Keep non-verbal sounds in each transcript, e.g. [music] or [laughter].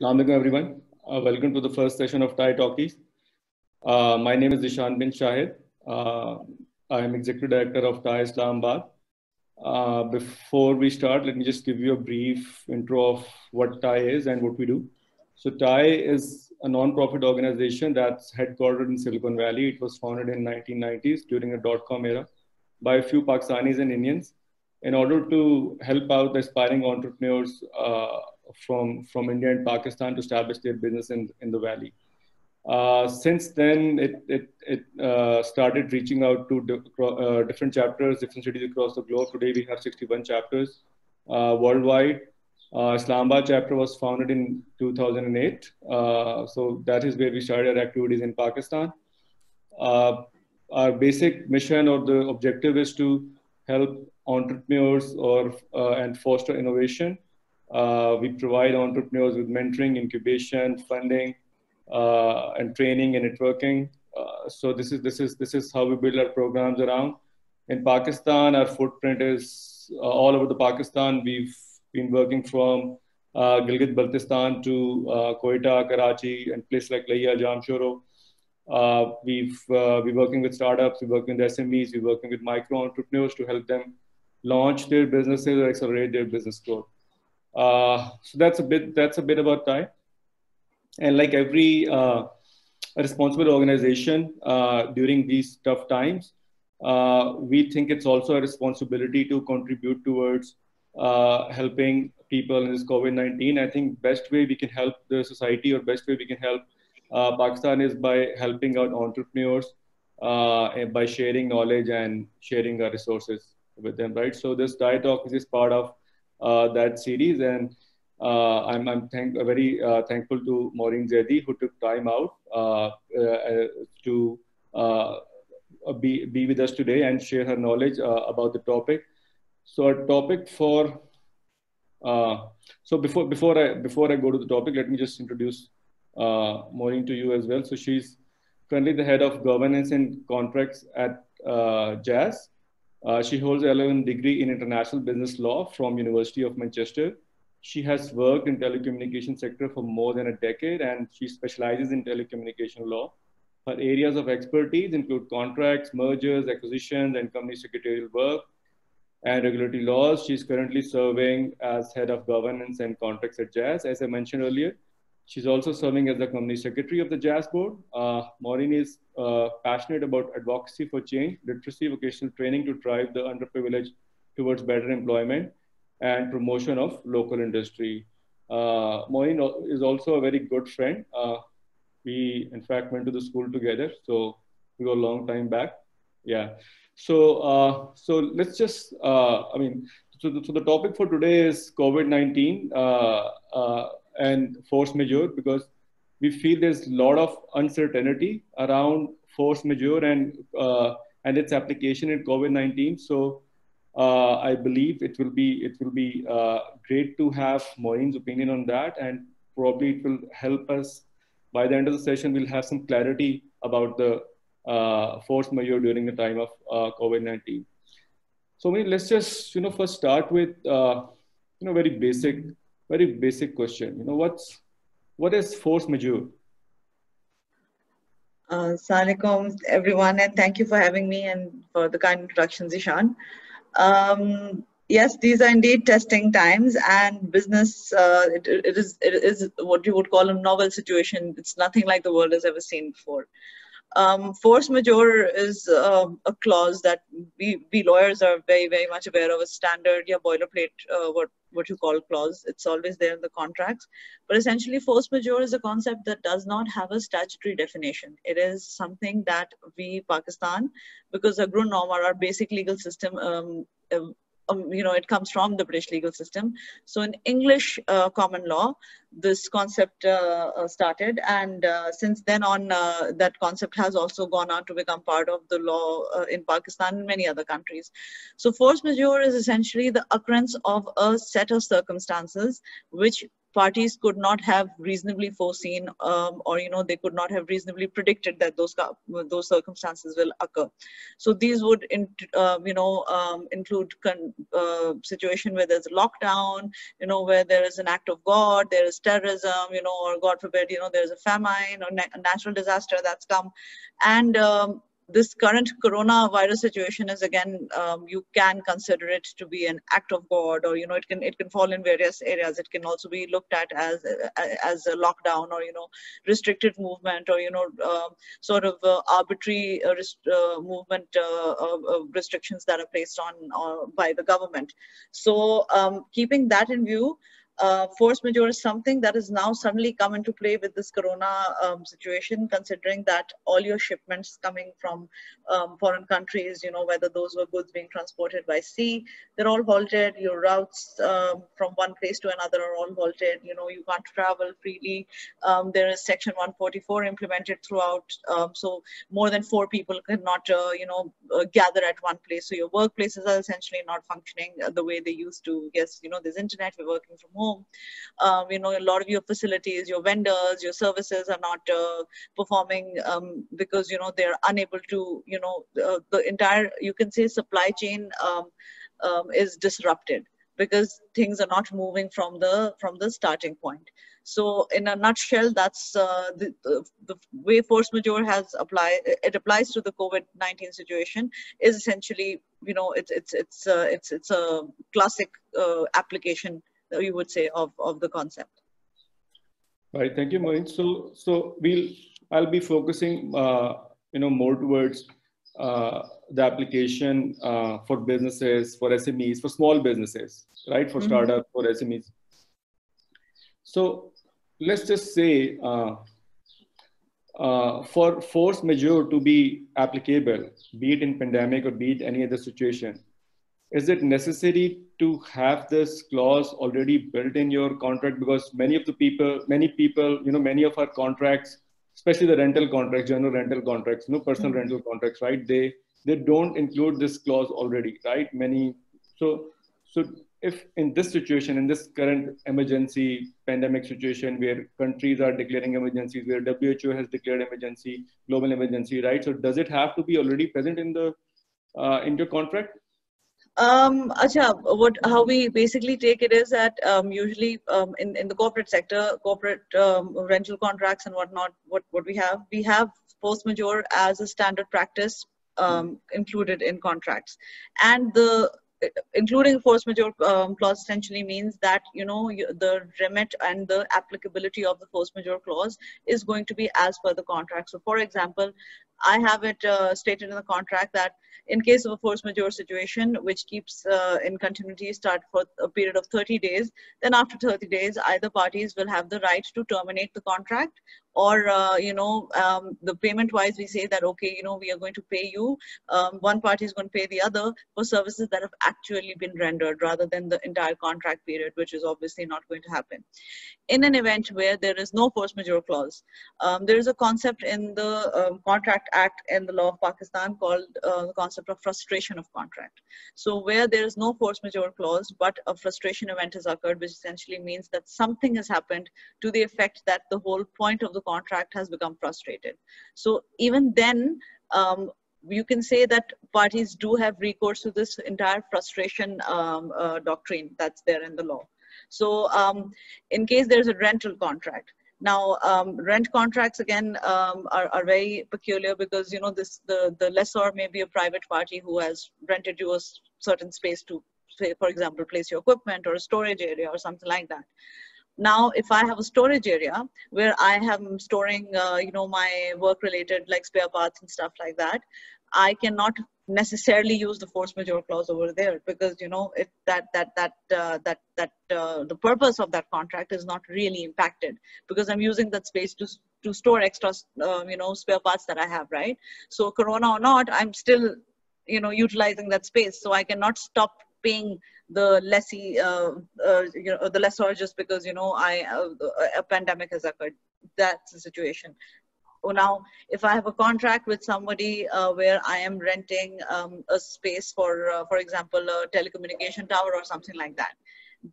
Assalamualaikum everyone. Uh, welcome to the first session of TiE Talkies. Uh, my name is Zishan bin Shahid. Uh, I am Executive Director of TiE Islamabad. Uh, before we start, let me just give you a brief intro of what TiE is and what we do. So TiE is a non-profit organization that's headquartered in Silicon Valley. It was founded in 1990s during the dot-com era by a few Pakistanis and Indians in order to help out aspiring entrepreneurs uh, from, from India and Pakistan to establish their business in, in the valley. Uh, since then, it, it, it uh, started reaching out to di- uh, different chapters, different cities across the globe. Today, we have 61 chapters uh, worldwide. Uh, Islamabad chapter was founded in 2008. Uh, so that is where we started our activities in Pakistan. our basic mission or the objective is to help entrepreneurs or and foster innovation uh, we provide entrepreneurs with mentoring, incubation, funding, uh, and training and networking. Uh, so this is this is this is how we build our programs around. In Pakistan, our footprint is uh, all over the Pakistan. We've been working from uh, Gilgit Baltistan to uh, Quetta, Karachi, and places like Layya, Jamshoro. we've we're working with startups, we're working with SMEs, we're working with micro entrepreneurs to help them launch their businesses or accelerate their business growth. Uh, so that's a bit that's a bit about TiE. And like every uh, responsible organization uh, during these tough times, uh, we think it's also a responsibility to contribute towards uh, helping people in this COVID-19. I think best way we can help the society or best way we can help Pakistan is by helping out entrepreneurs by sharing knowledge and sharing our resources with them, right? So this TiE Talk is part of that series. And uh, I'm, I'm thank, very uh, thankful to Maureen Zaidi who took time out to be, be with us today and share her knowledge about the topic. So our topic for uh, so before before I before I go to the topic, let me just introduce uh, Maureen to you as well. So she's currently the head of governance and contracts at uh, Jazz. Uh, she holds a LLM degree in international business law from University of Manchester. She has worked in telecommunication sector for more than a decade, and she specializes in telecommunication law. Her areas of expertise include contracts, mergers, acquisitions, and company secretarial work and regulatory laws. She's currently serving as head of governance and contracts at Jazz. As I mentioned earlier, She's also serving as the company secretary of the Jazz board. Uh, Maureen is uh, passionate about advocacy for change, literacy, vocational training to drive the underprivileged towards better employment and promotion of local industry. Uh, Maureen is also a very good friend. Uh, we, in fact, went to the school together, so we go a long time back. Yeah. So, uh, so let's just, uh, I mean, so the, so the topic for today is COVID-19 and force majeure because we feel there's a lot of uncertainty around force majeure and uh, and its application in COVID-19. So uh, I believe it will be it will be uh, great to have Maureen's opinion on that, and probably it will help us. By the end of the session, we'll have some clarity about the uh, force majeure during the time of uh, COVID-19. So I mean, let's just you know first start with uh, you know very basic very basic question. You know, what's what is force majeure? Uh, everyone and thank you for having me and for the kind introduction, Zishan. Um, yes, these are indeed testing times and business, uh, it, it, is, it is what you would call a novel situation. It's nothing like the world has ever seen before. Um, force majeure is uh, a clause that we, we lawyers are very, very much aware of a standard, yeah, boilerplate, uh, what, what you call clause. It's always there in the contracts. But essentially, force majeure is a concept that does not have a statutory definition. It is something that we, Pakistan, because Grundnorm, our basic legal system, um, um you know, it comes from the British legal system. So in English uh, common law, this concept uh, uh started, and uh, since then on, uh, that concept has also gone on to become part of the law uh, in Pakistan and many other countries. So force majeure is essentially the occurrence of a set of circumstances which parties could not have reasonably foreseen um, or you know they could not have reasonably predicted that those those circumstances will occur. So these would in, uh, you know um, include con, uh, situation where there's a lockdown you know where there is an act of god there is terrorism you know or god forbid you know there's a famine or na natural disaster that's come. And um, this current coronavirus situation is again um, you can consider it to be an act of god or you know it can it can fall in various areas. It can also be looked at as as a lockdown or you know restricted movement or you know uh, sort of uh, arbitrary uh, uh movement uh, restrictions that are placed on uh, by the government. So um, keeping that in view uh, force majeure is something that has now suddenly come into play with this corona um, situation, considering that all your shipments coming from um, foreign countries, you know, whether those were goods being transported by sea, they're all halted. Your routes um, from one place to another are all halted. You know, you can't travel freely. Um, there is Section 144 implemented throughout. Um, so more than four people cannot, uh, you know, uh, gather at one place. So your workplaces are essentially not functioning the way they used to. Yes, you know, there's internet, we're working from home home. Um, you know, a lot of your facilities, your vendors, your services are not uh, performing um, because, you know, they're unable to, you know, uh, the entire, you can say supply chain um, um, is disrupted because things are not moving from the from the starting point so in a nutshell that's uh, the, the, the, way force majeure has applied it applies to the covid-19 situation is essentially you know it's it's it's uh, it's it's a classic uh, application you would say of, of the concept right thank you Moin. so so we'll i'll be focusing uh, you know more towards uh, the application uh, for businesses for smes for small businesses right for mm-hmm. startups for smes so let's just say uh, uh, for force majeure to be applicable, be it in pandemic or be it any other situation, is it necessary to have this clause already built in your contract? Because many of the people many people you know many of our contracts especially the rental contracts general rental contracts no personal mm-hmm. rental contracts right? They they don't include this clause already right? Many so so if in this situation in this current emergency pandemic situation where countries are declaring emergencies where who has declared emergency global emergency right? So does it have to be already present in the uh, in your contract um, Acha, what how we basically take it is that um, usually um, in in the corporate sector, corporate um, rental contracts and whatnot, what what we have, we have force majeure as a standard practice um, included in contracts, and the including force majeure um, clause essentially means that you know the remit and the applicability of the force majeure clause is going to be as per the contract. So for example i have it uh, stated in the contract that in case of a force majeure situation, which keeps uh, in continuity start for a period of 30 days, then after 30 days, either parties will have the right to terminate the contract or uh, you know um, the payment wise we say that okay you know we are going to pay you um, one party is going to pay the other for services that have actually been rendered rather than the entire contract period which is obviously not going to happen. In an event where there is no force majeure clause um, there is a concept in the um, contract act and the law of pakistan called uh, the concept of frustration of contract so where there is no force majeure clause but a frustration event has occurred which essentially means that something has happened to the effect that the whole point of the the contract has become frustrated. So even then, um, you can say that parties do have recourse to this entire frustration um, uh, doctrine that's there in the law. So um, in case there's a rental contract, now um, rent contracts again um, are, are very peculiar because you know this the, the lessor may be a private party who has rented you a certain space to say for example place your equipment or a storage area or something like that. Now if i have a storage area where i am storing uh, you know my work related like spare parts and stuff like that i cannot necessarily use the force majeure clause over there because you know it that that that uh, that that uh, the purpose of that contract is not really impacted because i'm using that space to to store extra uh, you know spare parts that i have right so corona or not i'm still you know utilizing that space so i cannot stop paying the lessee, uh, uh, you know, the lessor just because you know I uh, a pandemic has occurred. That's the situation. Now, if I have a contract with somebody uh, where I am renting um, a space for, uh, for example, a telecommunication tower or something like that,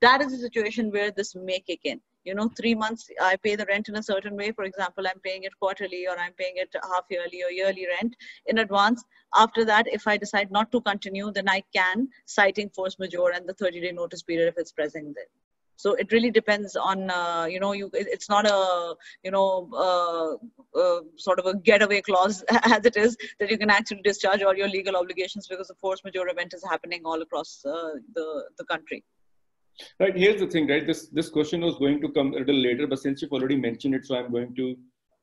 that is a situation where this may kick in. You know three months i pay the rent in a certain way. For example i'm paying it quarterly or i'm paying it half yearly or yearly rent in advance. After that if i decide not to continue then i can citing force majeure and the 30 day notice period if it's present so it really depends on uh, you know you it's not a you know uh, uh, sort of a getaway clause [laughs] as it is that you can actually discharge all your legal obligations because the force majeure event is happening all across uh, the the country. Right here's the thing right this this question was going to come a little later but since you've already mentioned it so i'm going to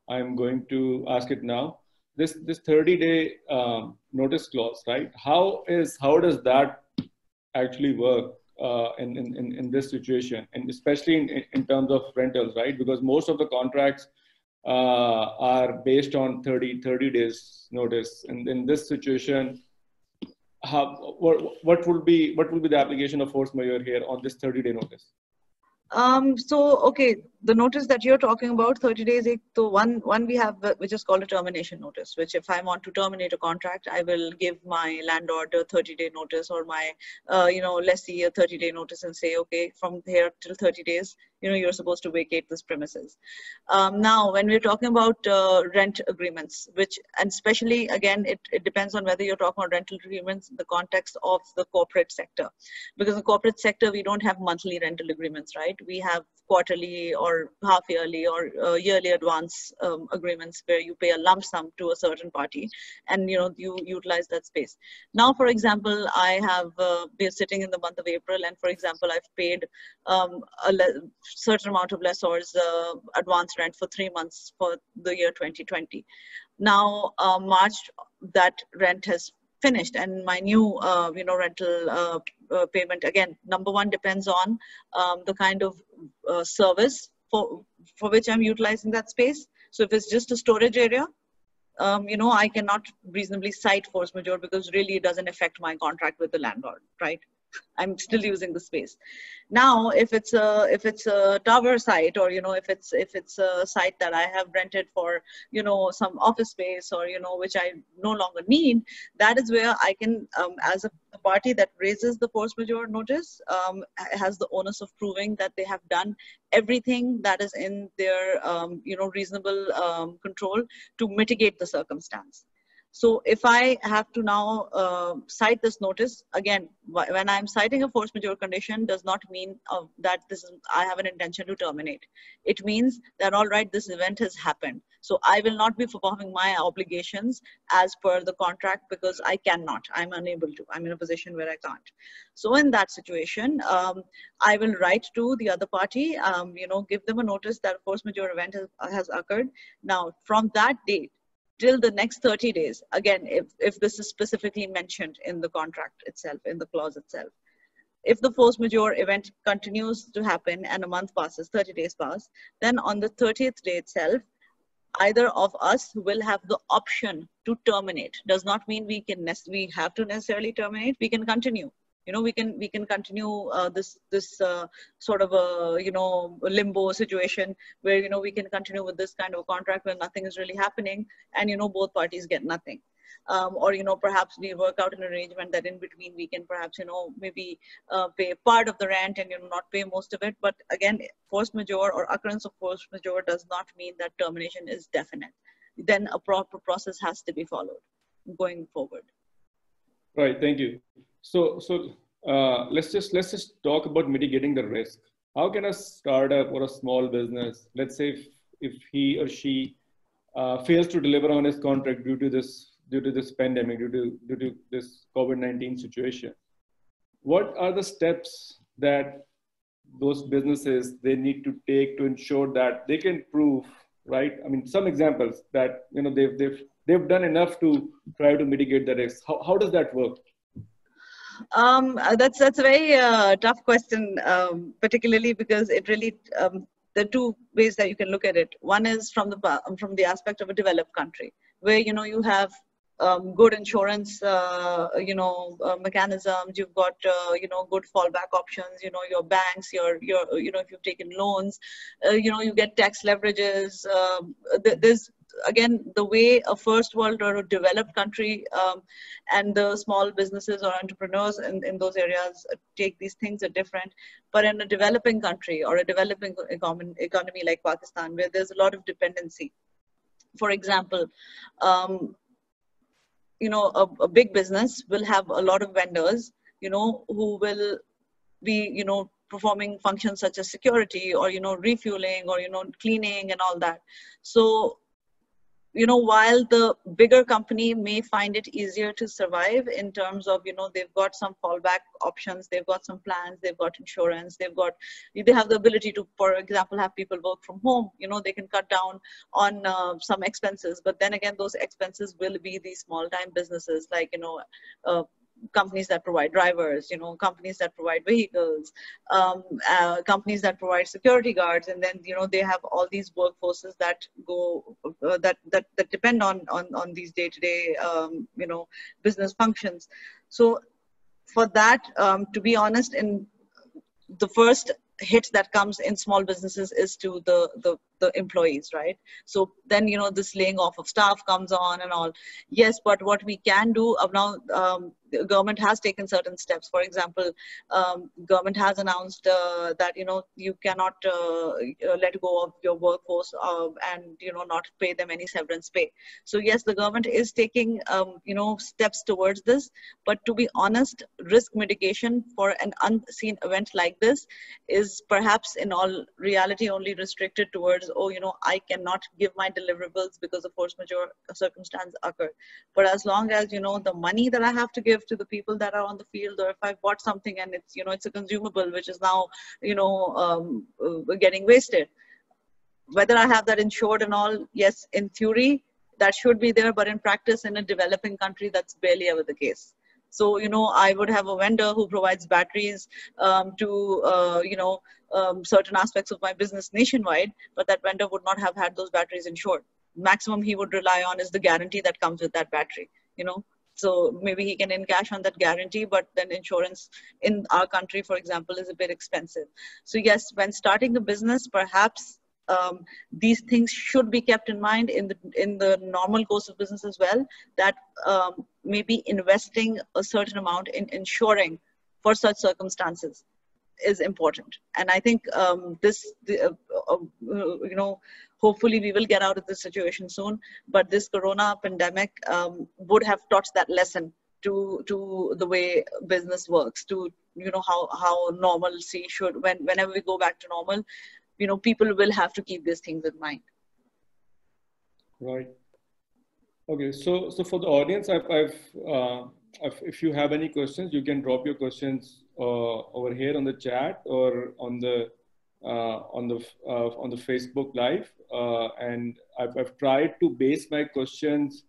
i'm going to ask it now. This this 30 day um, notice clause right how is how does that actually work uh, in, in, in this situation, and especially in, in terms of rentals, right? Because most of the contracts uh, are based on 30, 30 days notice. And in this situation, how, what, what will be what will be the application of force majeure here on this 30 day notice? Um, so, okay, the notice that you're talking about, 30 days, so one, one we have, which is called a termination notice, which if I want to terminate a contract, I will give my landlord a 30 day notice or my, uh, you know, lessee a 30 day notice and say, okay, from here till 30 days, you know, you're supposed to vacate this premises. Um, now, when we're talking about uh, rent agreements, which, and especially, again, it, it depends on whether you're talking about rental agreements in the context of the corporate sector. Because in the corporate sector, we don't have monthly rental agreements, right? We have quarterly or half yearly or uh, yearly advance um, agreements where you pay a lump sum to a certain party and you know you utilize that space. Now for example i have uh, been sitting in the month of april and for example i've paid um, a certain amount of lessors uh, advance rent for three months for the year 2020 now uh, march that rent has finished and my new uh, you know rental uh, uh, payment again number one depends on um, the kind of uh, service for for which i'm utilizing that space. So if it's just a storage area um, you know i cannot reasonably cite force majeure because really it doesn't affect my contract with the landlord right I'm still using the space. Now, if it's a if it's a tower site, or you know, if it's if it's a site that I have rented for you know some office space, or you know, which I no longer need, that is where I can, um, as a, party that raises the force majeure notice, um, has the onus of proving that they have done everything that is in their um, you know reasonable um, control to mitigate the circumstance. So if I have to now uh, cite this notice, again, when I'm citing a force majeure condition does not mean uh, that this is, I have an intention to terminate. It means that, all right, this event has happened. So I will not be performing my obligations as per the contract because I cannot, I'm unable to, I'm in a position where I can't. So in that situation, um, I will write to the other party, um, you know, give them a notice that a force majeure event has, has occurred. Now, from that date, till the next 30 days. Again if, if this is specifically mentioned in the contract itself in the clause itself. If the force majeure event continues to happen and a month passes 30 days pass then on the 30th day itself either of us will have the option to terminate. Does not mean we can we have to necessarily terminate. We can continue you know we can we can continue uh, this this uh, sort of a you know limbo situation where you know we can continue with this kind of a contract where nothing is really happening and you know both parties get nothing. Um, or you know perhaps we work out an arrangement that in between we can perhaps you know maybe uh, pay part of the rent and you know not pay most of it. But again force majeure or occurrence of force majeure does not mean that termination is definite. Then a proper process has to be followed going forward. Right. Thank you so, so uh, let's just let's just talk about mitigating the risk. How can a startup or a small business, let's say, if, if he or she uh, fails to deliver on his contract due to this due to this pandemic, due to due to this COVID nineteen situation, what are the steps that those businesses they need to take to ensure that they can prove right? I mean, some examples that you know they've they've they've done enough to try to mitigate the risk. How how does that work? Um, uh, that's that's a very uh, tough question, um, particularly because it really um, two ways that you can look at it. One is from the from the aspect of a developed country, where you know you have um, good insurance, uh, you know, uh, mechanisms. You've got, uh, you know, good fallback options. You know, your banks, your, your, you know, if you've taken loans, uh, you know, you get tax leverages. Um, th- there's again the way a first world or a developed country um, and the small businesses or entrepreneurs in, in those areas take these things are different. But in a developing country or a developing economy like pakistan where there's a lot of dependency. For example um, you know a, a big business will have a lot of vendors you know who will be you know performing functions such as security or you know refueling or you know cleaning and all that. So you know while the bigger company may find it easier to survive in terms of you know they've got some fallback options they've got some plans they've got insurance they've got they have the ability to for example have people work from home you know they can cut down on uh, some expenses. But then again those expenses will be these small time businesses like you know uh, companies that provide drivers, you know, companies that provide vehicles, um, uh, companies that provide security guards, and then you know they have all these workforces that go uh, that that that depend on on on these day-to-day um, you know business functions. So for that, um, to be honest, in the first hit that comes in small businesses is to the the the employees right? So then you know this laying off of staff comes on and all. Yes but what we can do now um, the government has taken certain steps. For example um, government has announced uh, that you know you cannot uh, uh, let go of your workforce uh, and you know not pay them any severance pay. So yes the government is taking um, you know steps towards this. But to be honest risk mitigation for an unseen event like this is perhaps in all reality only restricted towards oh you know i cannot give my deliverables because of force majeure circumstance occurred. But as long as you know the money that i have to give to the people that are on the field or if i bought something and it's you know it's a consumable which is now you know um, uh, getting wasted whether i have that insured and all yes in theory that should be there but in practice in a developing country that's barely ever the case so, you know, I would have a vendor who provides batteries um, to, uh, you know, um, certain aspects of my business nationwide, but that vendor would not have had those batteries insured. Maximum he would rely on is the guarantee that comes with that battery, you know. So maybe he can encash on that guarantee, but then insurance in our country, for example, is a bit expensive. So yes, when starting a business, perhaps um, these things should be kept in mind in the in the normal course of business as well. That um, maybe investing a certain amount in ensuring for such circumstances is important. And I think um, this, the, uh, uh, you know, hopefully we will get out of this situation soon. But this Corona pandemic um, would have taught that lesson to to the way business works to you know how how normalcy should when whenever we go back to normal you know people will have to keep these things in mind. Right. Okay so so for the audience i've, I've, uh, if you have any questions you can drop your questions uh, over here on the chat or on the uh, on the uh, on the facebook live. Uh, and I've, I've, tried to base my questions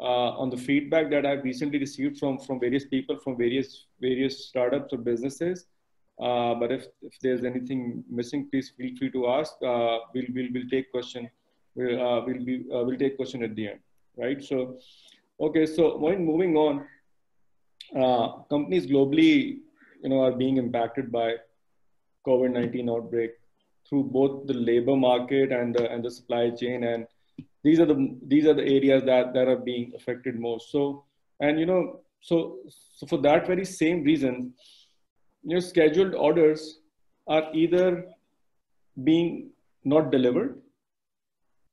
uh, on the feedback that i've recently received from from various people from various various startups or businesses uh, but if, if there's anything missing, please feel free to ask. Uh, we'll, we'll, we'll take question. We'll, uh, we'll, be, uh, we'll take question at the end, right? So, okay, so when moving on, uh, companies globally, you know, are being impacted by COVID-19 outbreak through both the labor market and the, and the supply chain. And these are the, these are the areas that, that are being affected most. So, and, you know, so, so for that very same reason, your scheduled orders are either being not delivered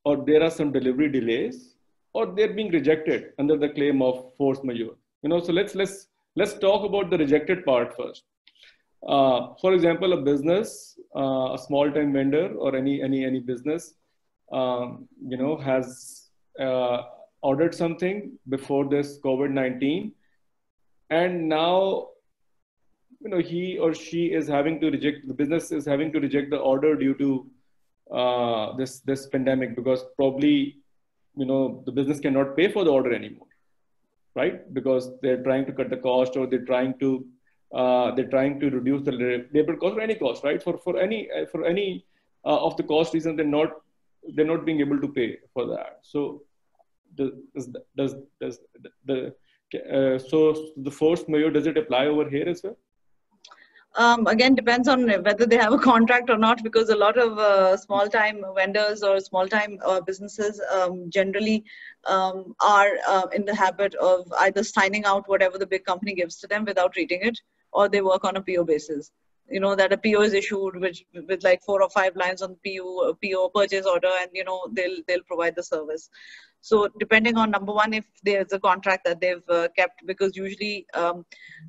or there are some delivery delays or they're being rejected under the claim of force majeure. You know so let's let's let's talk about the rejected part first. Uh, for example a business uh, a small time vendor or any any any business um, you know has uh, ordered something before this covid-19 and now you know he or she is having to reject the business is having to reject the order due to uh, this this pandemic because probably you know the business cannot pay for the order anymore right? Because they're trying to cut the cost or they're trying to uh, they're trying to reduce the labor cost or any cost right? For for any uh, for any uh, of the cost reason they're not they're not being able to pay for that. So does does does the uh, so the force majeure does it apply over here as well um, again depends on whether they have a contract or not because a lot of uh, small time vendors or small time uh, businesses um, generally um, are uh, in the habit of either signing out whatever the big company gives to them without reading it or they work on a PO basis. You know that a PO is issued which with like four or five lines on PO PO purchase order and you know they'll they'll provide the service so depending on number one, if there's a contract that they've uh, kept, because usually um,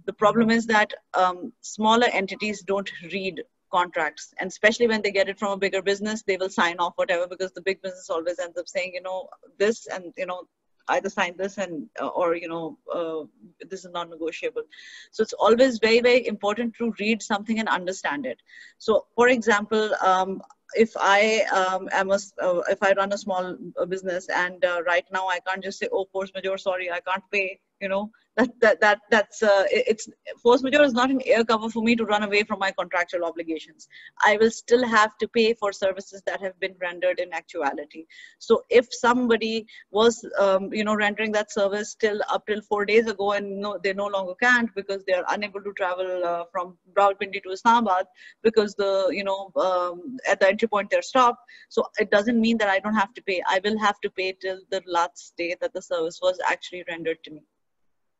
the problem is that um, smaller entities don't read contracts. And especially when they get it from a bigger business they will sign off whatever because the big business always ends up saying you know this and you know either sign this and uh, or you know uh, this is non-negotiable. So it's always very very important to read something and understand it. So for example um, if I um, am a, uh, if I run a small uh, business and uh, right now I can't just say, oh, force majeure, sorry, I can't pay, you know, that that that that's uh, it's force majeure is not an air cover for me to run away from my contractual obligations. I will still have to pay for services that have been rendered in actuality. So if somebody was um, you know rendering that service till up till 4 days ago and no they no longer can't because they are unable to travel uh, from Rawalpindi to Islamabad because the you know um, at the entry point they're stopped so it doesn't mean that i don't have to pay. I will have to pay till the last day that the service was actually rendered to me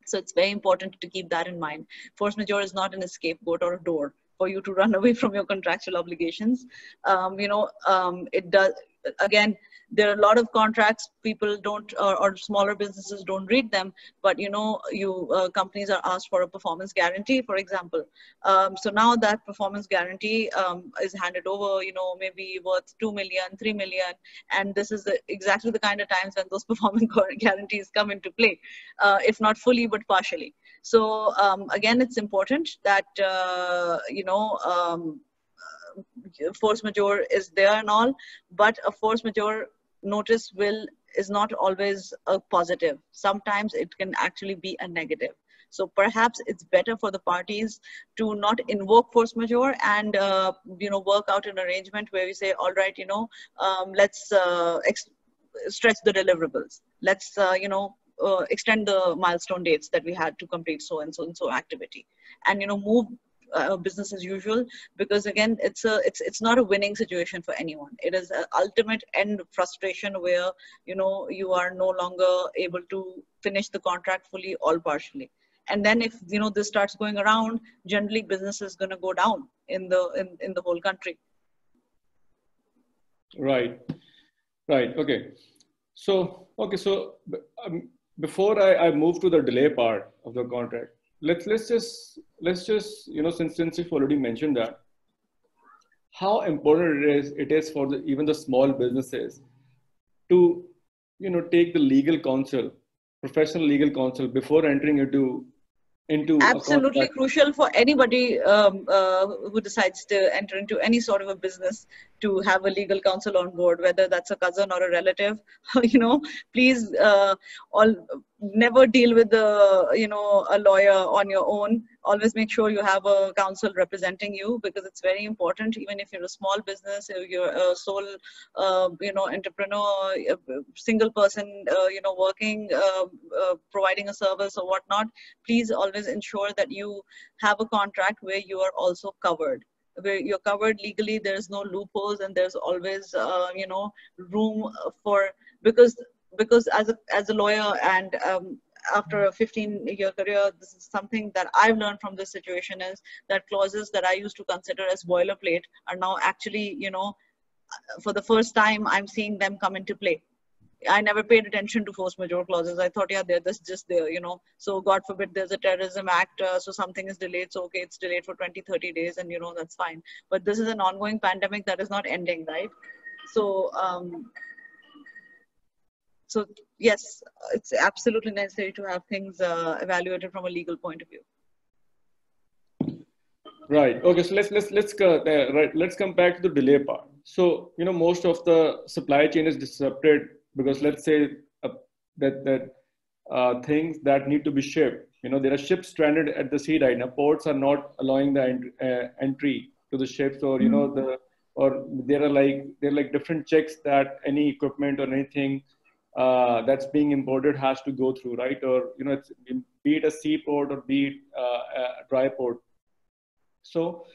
so it's very important to keep that in mind. Force majeure is not an scapegoat or a door for you to run [laughs] away from your contractual obligations. Um, you know, um, it does, again, there are a lot of contracts. People don't or, or smaller businesses don't read them. But you know you uh, companies are asked for a performance guarantee for example. Um, so now that performance guarantee um, is handed over you know maybe worth 2 million 3 million. And this is the, exactly the kind of times when those [laughs] performance guarantees come into play uh, if not fully but partially. So um, again it's important that uh, you know um, force majeure is there and all, but a force majeure notice will is not always a positive. Sometimes it can actually be a negative. So perhaps it's better for the parties to not invoke force majeure and uh, you know work out an arrangement where we say, all right, you know, um, let's uh, stretch the deliverables. Let's uh, you know uh, extend the milestone dates that we had to complete so and so and so activity, and you know move uh, business as usual because again it's a it's it's not a winning situation for anyone. It is an ultimate end frustration where you know you are no longer able to finish the contract fully or partially. And then if you know this starts going around generally business is going to go down in the in, in the whole country. Right. Right. Okay. So okay. So um, before I, I move to the delay part of the contract let's let's just let's just you know since since you've already mentioned that how important it is it is for the, even the small businesses to you know take the legal counsel professional legal counsel before entering into into absolutely crucial for anybody um, uh, who decides to enter into any sort of a business to have a legal counsel on board whether that's a cousin or a relative [laughs] you know please uh, all never deal with the you know a lawyer on your own. Always make sure you have a counsel representing you because it's very important. Even if you're a small business you're a sole uh, you know entrepreneur single person uh, you know working uh, uh, providing a service or whatnot please always ensure that you have a contract where you are also covered where you're covered legally there's no loopholes and there's always uh, you know room for because because as a as a lawyer and um, after a 15 year career this is something that i've learned from this situation is that clauses that i used to consider as boilerplate are now actually you know for the first time i'm seeing them come into play I never paid attention to force majeure clauses. I thought, yeah, they're just, just there, you know. So God forbid there's a terrorism act, uh, so something is delayed. So okay, it's delayed for 20, 30 days, and you know that's fine. But this is an ongoing pandemic that is not ending, right? So um, so yes, it's absolutely necessary to have things uh, evaluated from a legal point of view. Right. Okay. So let's let's let's uh, right. Let's come back to the delay part. So you know most of the supply chain is disrupted because let's say uh, that that uh, things that need to be shipped. You know there are ships stranded at the sea right now. Ports are not allowing the ent- uh, entry to the ships, or you know mm-hmm. the or there are like there are like different checks that any equipment or anything uh, that's being imported has to go through, right? Or you know, it's be it a seaport or be it uh, a dry port. So,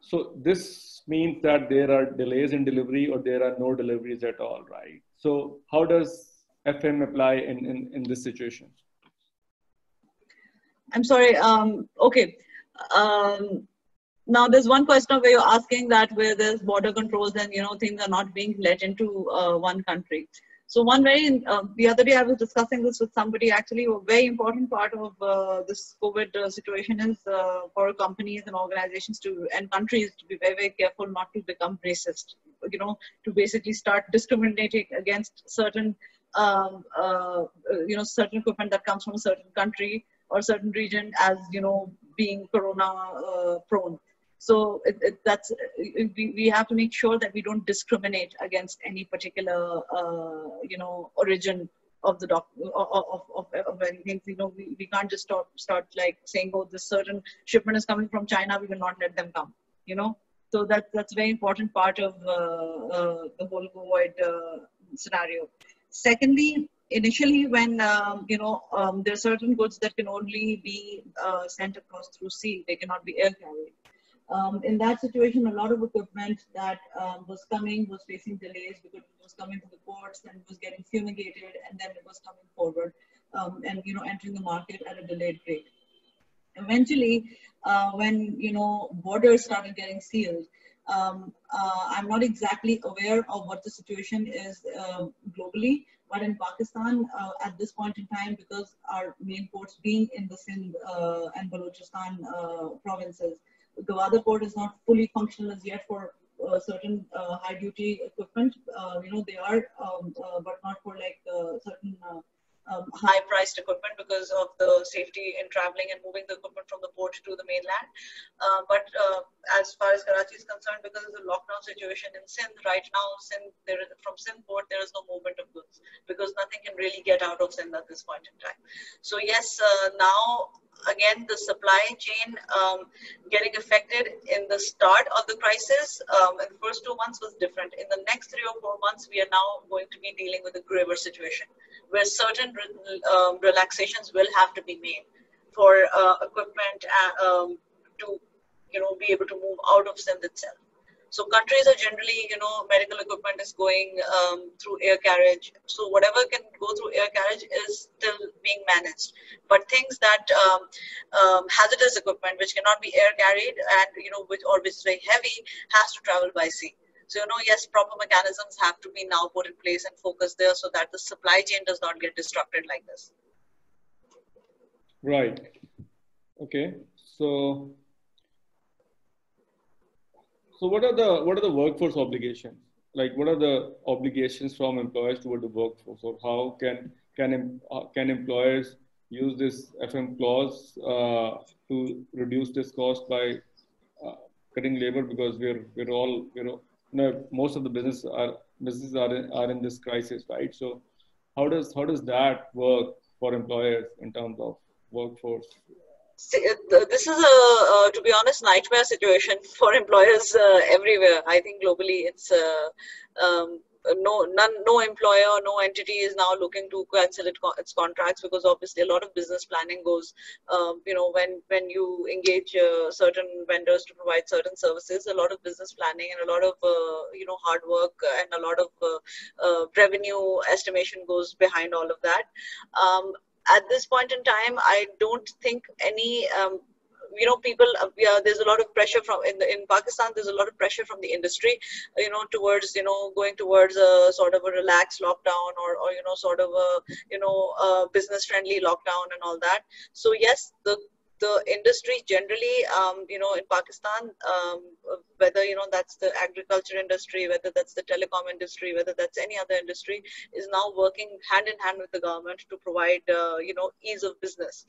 so this means that there are delays in delivery or there are no deliveries at all, right? So how does FM apply in, in, in this situation? I'm sorry. Um, okay. Um, now there's one question where you're asking that where there's border controls and you know things are not being let into uh, one country. So one very uh, the other day I was discussing this with somebody. Actually, a very important part of uh, this COVID uh, situation is uh, for companies and organizations to and countries to be very very careful not to become racist. You know, to basically start discriminating against certain um, uh, you know certain equipment that comes from a certain country or certain region as you know being corona uh, prone so it, it, that's we, we have to make sure that we don't discriminate against any particular uh, you know origin of the doc of, of, of, anything. You know we, we can't just start start like saying oh this certain shipment is coming from china we will not let them come you know? So that that's a very important part of uh, uh, the whole covid uh, scenario. Secondly initially when um, you know um, there are certain goods that can only be uh, sent across through sea they cannot be air carried um, in that situation a lot of equipment that um, was coming was facing delays because it was coming to the ports and was getting fumigated and then it was coming forward um, and you know entering the market at a delayed rate. Eventually uh, when you know borders started getting sealed um, uh, I'm not exactly aware of what the situation is uh, globally, but in Pakistan, uh, at this point in time, because our main ports being in the Sindh uh, and Balochistan uh, provinces, Gwadar port is not fully functional as yet for uh, certain uh, high duty equipment. you know, they are, um, but not for like certain um, high priced equipment because of the safety in traveling and moving the equipment from the port to the mainland. Uh, but uh, as far as Karachi is concerned, because of the lockdown situation in Sindh, right now, Sindh, there is, from Sindh port, there is no movement of goods because nothing can really get out of Sindh at this point in time. So, yes, uh, now again the supply chain um, getting affected in the start of the crisis um, in the first two months was different in the next three or four months we are now going to be dealing with a graver situation where certain um, relaxations will have to be made for uh, equipment uh, um, to you know be able to move out of Sindh itself. So countries are generally, you know, medical equipment is going um, through air carriage. So whatever can go through air carriage is still being managed. But things that um, um, hazardous equipment, which cannot be air carried and you know, which or which is very heavy, has to travel by sea. So, you know, yes, proper mechanisms have to be now put in place and focused there so that the supply chain does not get disrupted like this. Right. Okay. So, so what are the what are the workforce obligations? Like, what are the obligations from employers toward the workforce, or how can can uh, can employers use this FM clause uh, to reduce this cost by uh, cutting labor because we're we're all you know know, most of the business are businesses are in, are in this crisis, right? So, how does how does that work for employers in terms of workforce? See, this is a, uh, to be honest, nightmare situation [laughs] for employers uh, everywhere. I think globally, it's uh, um, no none no employer no entity is now looking to cancel it, its contracts because obviously a lot of business planning goes um, you know when when you engage uh, certain vendors to provide certain services a lot of business planning and a lot of uh, you know hard work and a lot of uh, uh revenue estimation goes behind all of that. Um, at this point in time i don't think any um, you know people uh, yeah, there's a lot of pressure from in the, in pakistan there's a lot of pressure from the industry you know towards you know going towards a sort of a relaxed lockdown or, or you know sort of a you know business friendly lockdown and all that. So yes the the industry generally, um, you know, in Pakistan, um, whether you know that's the agriculture industry, whether that's the telecom industry, whether that's any other industry, is now working hand in hand with the government to provide, uh, you know, ease of business.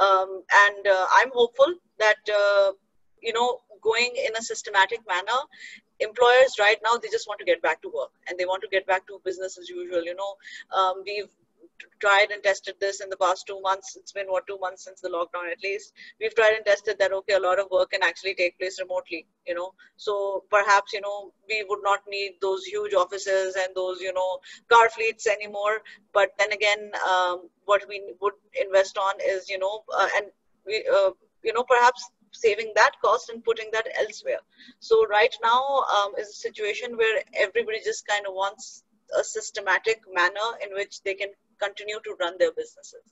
Um, and uh, I'm hopeful that, uh, you know, going in a systematic manner, employers right now they just want to get back to work and they want to get back to business as usual. You know, um, we've tried and tested this in the past two months. It's been what two months since the lockdown at least. We've tried and tested that okay, a lot of work can actually take place remotely. You know, so perhaps you know we would not need those huge offices and those you know car fleets anymore. But then again, um, what we would invest on is you know uh, and we uh, you know perhaps saving that cost and putting that elsewhere. So right now um, is a situation where everybody just kind of wants a systematic manner in which they can continue to run their businesses.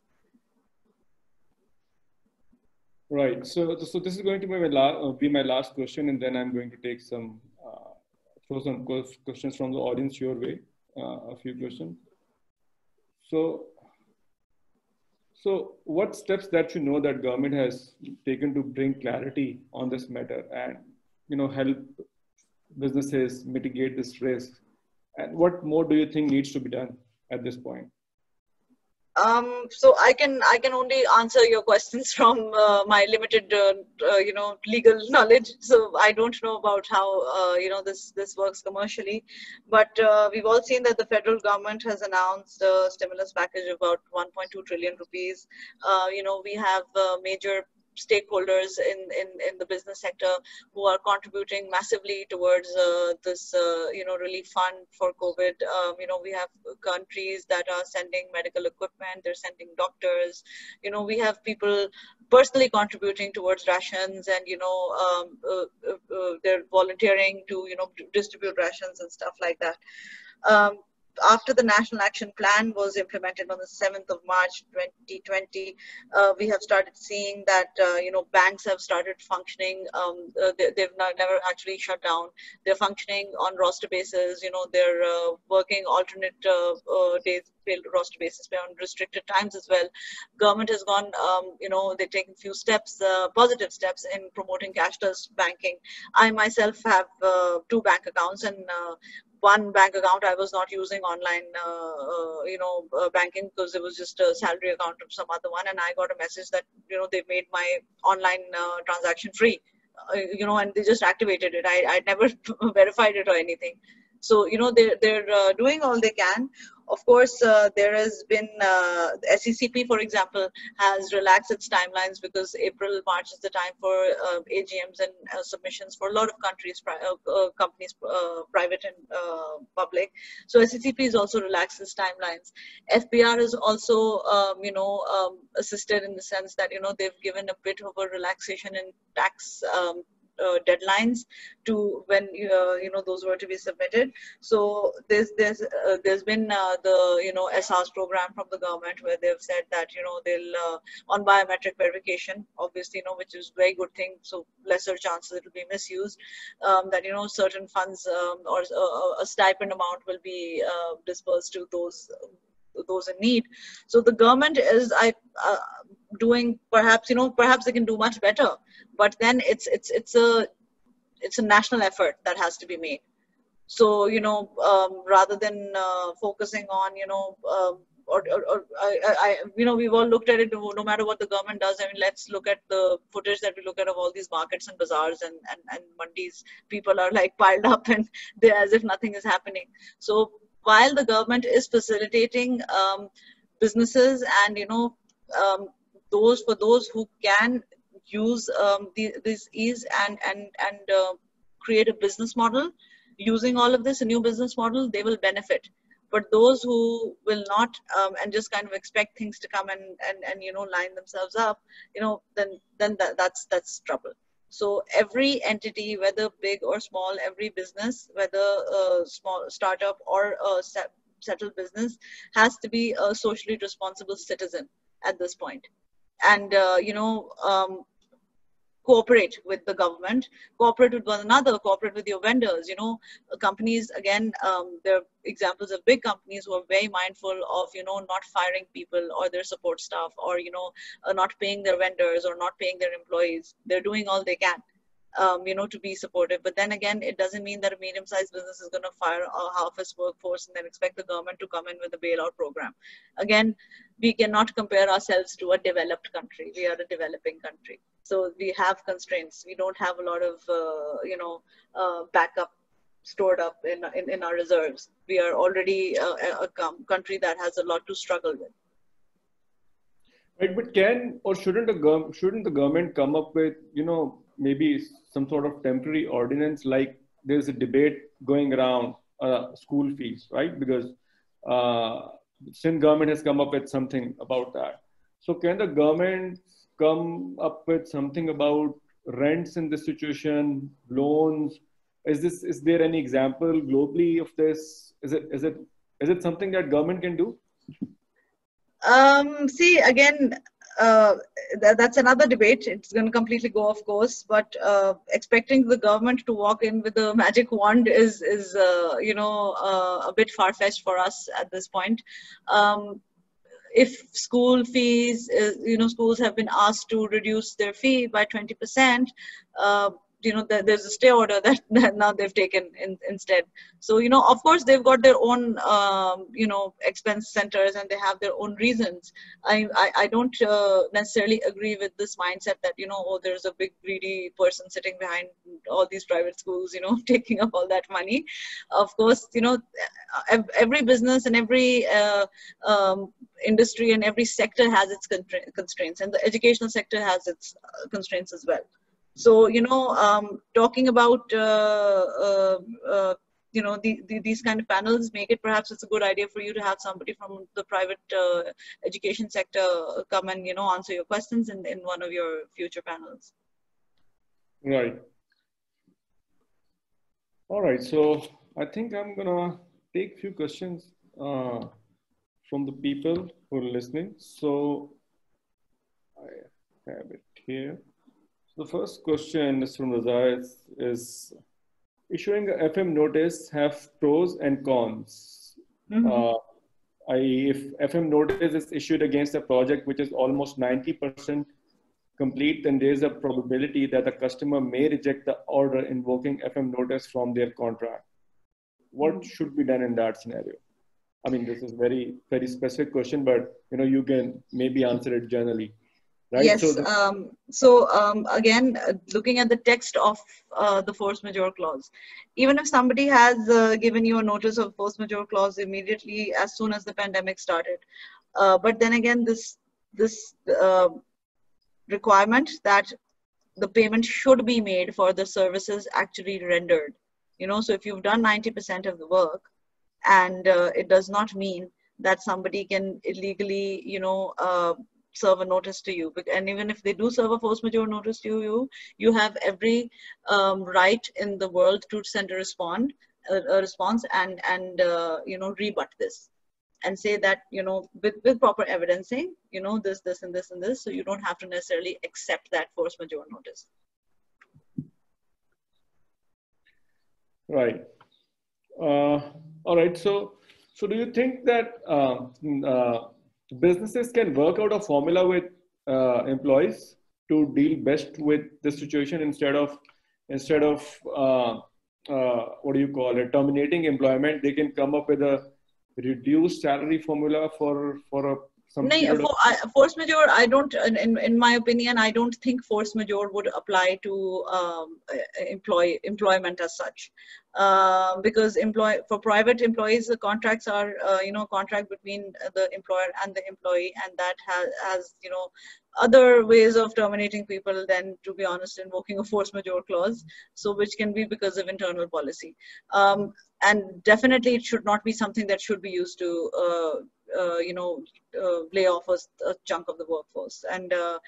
Right. So, so this is going to be my, uh, be my last question, and then I'm going to take some uh, throw some questions from the audience your way. Uh, a few questions. So, so what steps that you know that government has taken to bring clarity on this matter and you know help businesses mitigate this risk? And what more do you think needs to be done at this point? Um, so I can I can only answer your questions [laughs] from uh, my limited uh, uh, you know legal [laughs] knowledge. So I don't know about how uh, you know this this works commercially, but uh, we've all seen that the federal government has announced a stimulus package of about 1.2 trillion rupees. Uh, you know we have major stakeholders in, in, in the business sector who are contributing massively towards uh, this, uh, you know, relief fund for COVID. Um, you know, we have countries that are sending medical equipment, they're sending doctors. You know, we have people personally contributing towards rations and, you know, um, uh, uh, uh they're volunteering to, you know, distribute rations and stuff like that. Um, after the National Action Plan was implemented on the 7th of March 2020, uh, we have started seeing that, uh, you know, banks have started functioning. Um, uh, they, have never actually shut down. They're functioning on roster basis. You know, they're uh, working alternate uh, uh, days roster basis on restricted times as well. Government has gone, um, you know, they've taken few steps, positive steps in promoting cashless banking. I myself have two bank accounts and one bank account I was not using online, uh, uh, you know, uh, banking because it was just a salary account of some other one, and I got a message that you know they made my online uh, transaction free, you know, and they just activated it. I I never [laughs] verified it or anything. So you know they're they're uh, doing all they can. Of course, uh, there has been uh, SECP, for example, has relaxed its timelines because April, March is the time for uh, AGMs and uh, submissions for a lot of countries, uh, uh, companies, private and public. So SECP has also relaxed its timelines. FBR is also, um, you know, um, assisted in the sense that you know they've given a bit of a relaxation in tax um, uh, deadlines to when uh, you know those were to be submitted. So there's there's uh, there's been uh, the you know Ehsaas program from the government where they've said that you know they'll uh, on biometric verification, obviously you know which is very good thing. So lesser chances it will be misused. Um, that you know certain funds um, or uh, a stipend amount will be dispersed to those those in need. So the government is I doing perhaps you know perhaps they can do much better but then it's it's it's a it's a national effort that has to be made so you know um, rather than uh, focusing on you know um, or, or, or I, I, you know, we've all looked at it. No matter what the government does, I mean, let's look at the footage that we look at of all these markets and bazaars and and and mandis. People are like piled up, and [laughs] they're as if nothing is happening. So while the government is facilitating um, businesses and you know um, those for those who can use um, the, this ease and and and uh, create a business model using all of this a new business model they will benefit. But those who will not um, and just kind of expect things to come and, and and you know line themselves up you know then then that, that's that's trouble. So every entity whether big or small every business whether a small startup or a settled business has to be a socially responsible citizen at this point and uh, you know um, cooperate with the government cooperate with one another cooperate with your vendors you know. Companies again um, there are examples of big companies who are very mindful of you know not firing people or their support staff or you know uh, not paying their vendors or not paying their employees. They're doing all they can um, you know, to be supportive. But then again, it doesn't mean that a medium-sized business is going to fire half its workforce and then expect the government to come in with a bailout program. Again, we cannot compare ourselves to a developed country. We are a developing country, so we have constraints. We don't have a lot of, uh, you know, uh, backup stored up in, in, in our reserves. We are already uh, a, a country that has a lot to struggle with. Right, but can or shouldn't the shouldn't the government come up with you know maybe some sort of temporary ordinance like there's a debate going around uh, school fees, right? Because uh, Sindh government has come up with something about that. So can the government come up with something about rents in this situation, loans? Is this is there any example globally of this? Is it is it is it something that government can do? Um, see, again, uh, th- that's another debate. It's going to completely go off course. But uh, expecting the government to walk in with a magic wand is, is uh, you know, uh, a bit far fetched for us at this point. Um, if school fees, uh, you know, schools have been asked to reduce their fee by 20%, you know there's a stay order [laughs] that, that now they've taken in, instead. So you know of course they've got their own um, you know expense centers and they have their own reasons. I i, I don't uh, necessarily agree with this mindset that you know oh there's a big greedy person sitting behind all these private schools you know [laughs] taking up all that money. Of course you know every business and every uh, um, industry and every sector has its constraints and the educational sector has its uh, constraints as well so, you know, um, talking about, uh, uh, uh, you know, the, the, these kind of panels make it perhaps it's a good idea for you to have somebody from the private uh, education sector come and, you know, answer your questions in, in one of your future panels. Right. All right. So I think I'm going to take a few questions uh, from the people who are listening. So I have it here. The first question is from Raza is, is issuing a FM notice have pros and cons. Mm-hmm. Uh, I, if FM notice is issued against a project which is almost 90% complete, then there is a probability that the customer may reject the order invoking FM notice from their contract. What mm-hmm. should be done in that scenario? I mean, this is very, very specific question, but you know, you can maybe answer it generally. Right? Yes. So, the- um, so um, again, uh, looking at the text of uh, the force majeure clause, even if somebody has uh, given you a notice of force majeure clause immediately as soon as the pandemic started, uh, but then again, this this uh, requirement that the payment should be made for the services actually rendered. You know, so if you've done 90% of the work, and uh, it does not mean that somebody can illegally, you know, serve a notice to you. And even if they do serve a force majeure notice to you, you have every um, right in the world to send a respond a, a response and and uh, you know rebut this and say that you know with, with proper evidencing you know this this and this and this so you don't have to necessarily accept that force majeure notice right uh, all right so so do you think that uh, uh, businesses can work out a formula with uh, employees to deal best with the situation instead of instead of uh, uh, what do you call it terminating employment. They can come up with a reduced salary formula for for a some no, for, I, force majeure i don't in, in my opinion i don't think force majeure would apply to um, employ employment as such. Uh, because employ for private employees the contracts are uh, you know contract between the employer and the employee and that has, has you know other ways of terminating people than to be honest invoking a force majeure clause so which can be because of internal policy. Um, and definitely it should not be something that should be used to uh, you know uh, lay off a, a, chunk of the workforce and uh,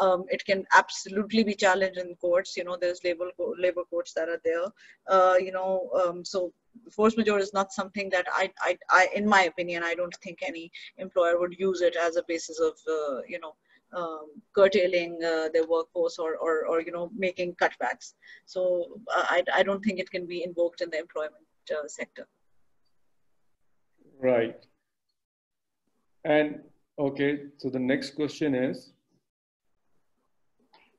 um, it can absolutely be challenged in courts you know there's labor labor courts that are there uh, you know um, so force majeure is not something that I, I, I in my opinion i don't think any employer would use it as a basis of uh, you know um, curtailing uh, their workforce or, or, or, you know, making cutbacks. So uh, I, I don't think it can be invoked in the employment uh, sector. Right. And okay, so the next question is,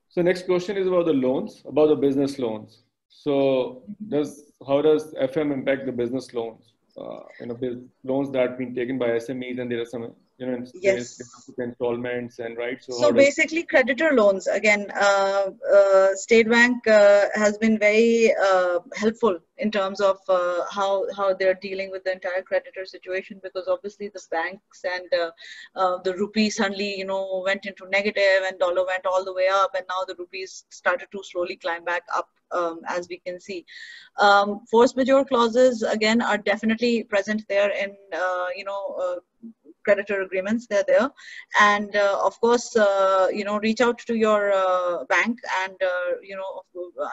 so next question is about the loans, about the business loans. So does how does FM impact the business loans? Uh, you know, loans that have been taken by SMEs, and there are some you know, yes. installments and right. So, so basically, creditor loans again. Uh, uh, State Bank uh, has been very uh, helpful in terms of uh, how how they're dealing with the entire creditor situation because obviously the banks and uh, the rupee suddenly you know went into negative and dollar went all the way up and now the rupees started to slowly climb back up um, as we can see. Um, force majeure clauses again are definitely present there in uh, you know uh, creditor agreements they're there. And uh, of course uh, you know reach out to your uh, bank and uh, you know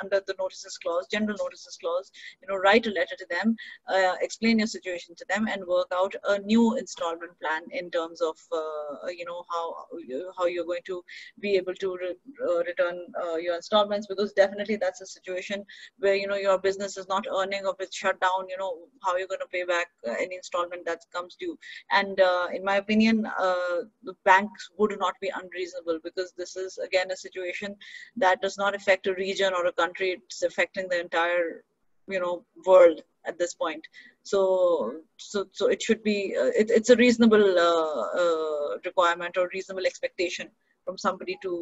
under the notices clause general notices clause you know write a letter to them uh, explain your situation to them and work out a new installment plan in terms of uh, you know how how you're going to be able to re- return your installments because definitely that's a situation where you know your business is not earning or it's shut down you know how you're going to pay back any installment that comes due. And in my opinion, uh, the banks would not be unreasonable because this is again a situation that does not affect a region or a country; it's affecting the entire, you know, world at this point. So, so, so it should be uh, it, it's a reasonable uh, uh requirement or reasonable expectation from somebody to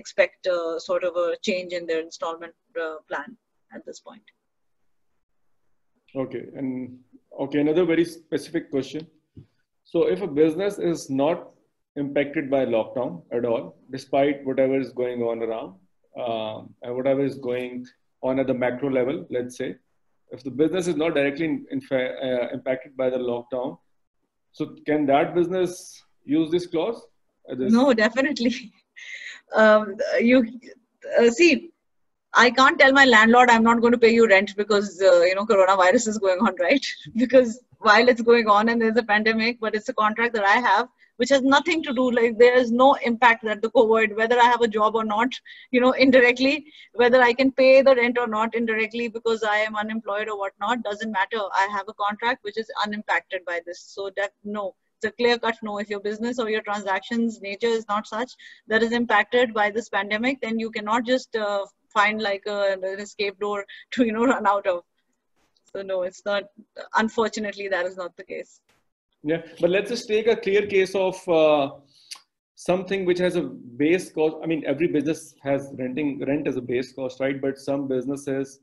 expect uh, sort of a change in their installment uh, plan at this point. Okay, and okay, another very specific question so if a business is not impacted by lockdown at all, despite whatever is going on around um, and whatever is going on at the macro level, let's say, if the business is not directly in, in uh, impacted by the lockdown, so can that business use this clause? This? No, definitely. [laughs] Um, you uh, see, I can't tell my landlord I'm not going to pay you rent because uh, you know coronavirus is going on, [laughs] right? because while it's going on and there's a pandemic, but it's a contract that I have, which has nothing to do, like there is no impact that the COVID, whether I have a job or not, you know, indirectly, whether I can pay the rent or not indirectly because I am unemployed or whatnot, doesn't matter. I have a contract which is unimpacted by this. So that, no, it's a clear cut no. If your business or your transactions nature is not such that is impacted by this pandemic, then you cannot just uh, find like a, an escape door [laughs] to, you know, run out of. So no, it's not. Unfortunately, that is not the case. Yeah, but let's just take a clear case of uh, something which has a base cost. I mean, every business has renting rent as a base cost, right? But some businesses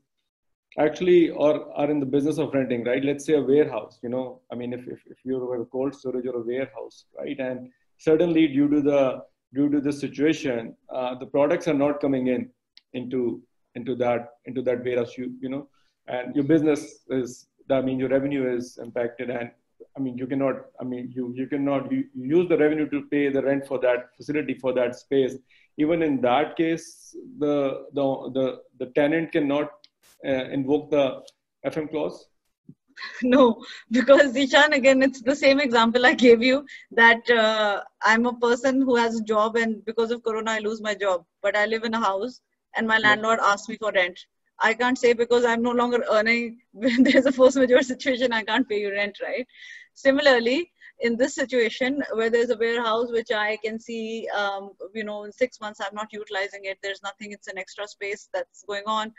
actually or are in the business of renting, right? Let's say a warehouse. You know, I mean, if if, if you're a cold storage or a warehouse, right? And suddenly, due to the due to the situation, uh, the products are not coming in into into that into that warehouse. You you know? And your business is i mean your revenue is impacted and i mean you cannot i mean you you cannot you, use the revenue to pay the rent for that facility for that space. Even in that case the the the, the tenant cannot uh, invoke the fm clause? [laughs] No because Ishan again it's the same example I gave you that uh, I'm a person who has a job and because of corona I lose my job. But I live in a house and my landlord asks me for rent I can't say because I'm no longer earning [laughs] when there's a force majeure situation, I can't pay you rent, right? Similarly, in this situation where there's a warehouse which I can see, um, you know, in six months I'm not utilizing it, there's nothing, it's an extra space that's going on.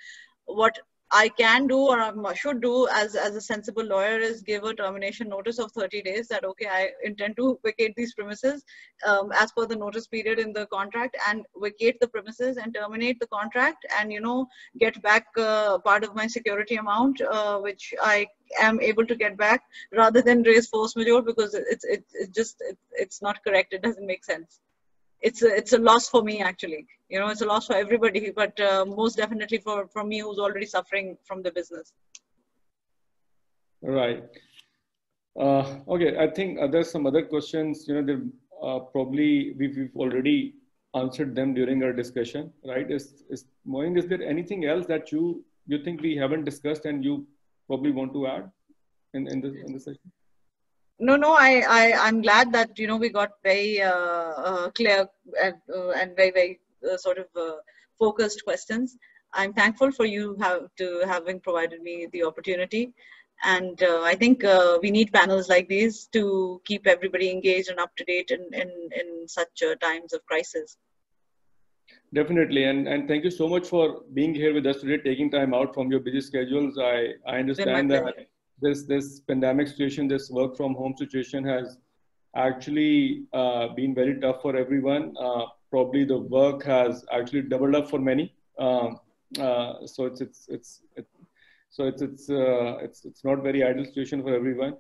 What I can do or I should do as, as a sensible lawyer is give a termination notice of 30 days that, okay, I intend to vacate these premises um, as per the notice period in the contract and vacate the premises and terminate the contract and, you know, get back uh, part of my security amount, uh, which I am able to get back rather than raise force majeure because it's, it's, it's just, it's not correct. It doesn't make sense it's a, it's a loss for me actually. You know it's a loss for everybody but uh, most definitely for for me who's already suffering from the business. Right. Uh, okay i think uh, there's some other questions. You know they uh, probably we've, we've already answered them during our discussion right? Is is Moin, is there anything else that you you think we haven't discussed and you probably want to add in in this in the session no no i i i'm glad that you know we got very uh, uh, clear and, uh, and very very uh, sort of uh, focused questions. I'm thankful for you have to having provided me the opportunity. And uh, i think we need panels like these to keep everybody engaged and up to date in in, in such times of crisis. Definitely. And and thank you so much for being here with us today taking time out from your busy schedules. I i understand that this this pandemic situation, this work from home situation has actually uh, been very tough for everyone. Uh, probably the work has actually doubled up for many. Um, uh, so it's it's it's, so it's it's uh, it's it's not very ideal situation for everyone.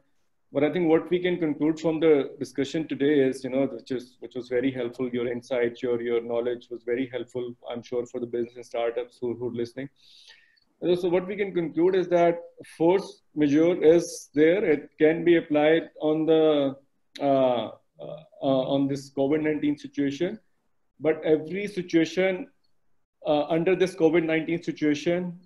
But I think what we can conclude from the discussion today is, you know, which is which was very helpful. Your insights, your your knowledge was very helpful. I'm sure for the business and startups who who are listening. So what we can conclude is that force majeure is there. It can be applied on the uh, uh, uh on this COVID-19 situation. But every situation uh, under this COVID-19 situation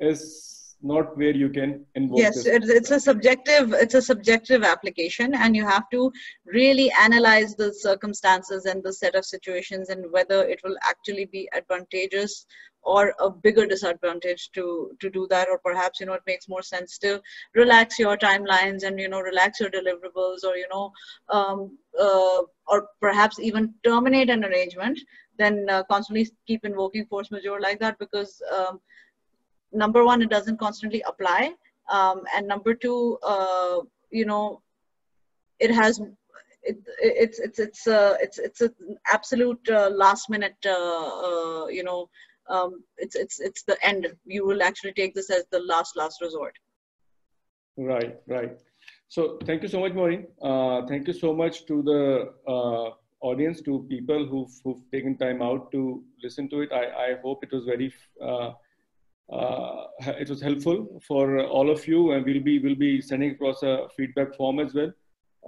is not where you can invoke yes it's, it's a subjective it's a subjective application and you have to really analyze the circumstances and the set of situations and whether it will actually be advantageous or a bigger disadvantage to to do that or perhaps you know it makes more sense to relax your timelines and you know relax your deliverables or you know um, uh, or perhaps even terminate an arrangement then uh, constantly keep invoking force majeure like that because um, number one, it doesn't constantly apply. Um, and number two, uh, you know, it has it, it's it's it's uh, it's it's an absolute uh, last minute uh, uh, you know um, it's it's it's the end. You will actually take this as the last last resort. Right right. So thank you so much maureen. Uh, thank you so much to the uh, audience to people who've, who've taken time out to listen to it. I i hope it was very uh, uh, it was helpful for all of you and we'll be we'll be sending across a feedback form as well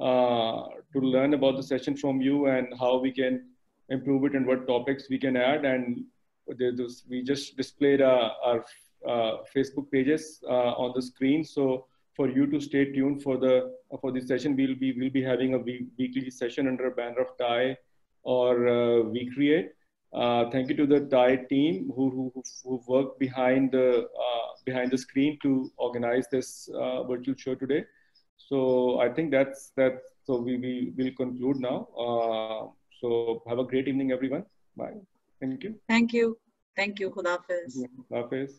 uh, to learn about the session from you and how we can improve it and what topics we can add. And we just displayed uh, our uh, facebook pages uh, on the screen. So for you to stay tuned for the for this session we'll be we'll be having a weekly session under a banner of TiE or uh, we create uh, thank you to the TiE team who, who, who worked behind the, uh, behind the screen to organize this uh, virtual show today. So I think that's that. So we, we will conclude now. Uh, so have a great evening, everyone. Bye. Thank you. Thank you. Thank you. Khudafiz. Khudafiz.